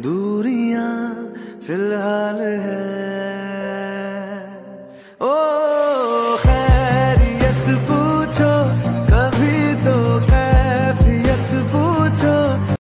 दूरियाँ फ़िलहाल है।